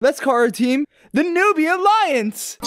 Let's call our team the Newbie Alliance.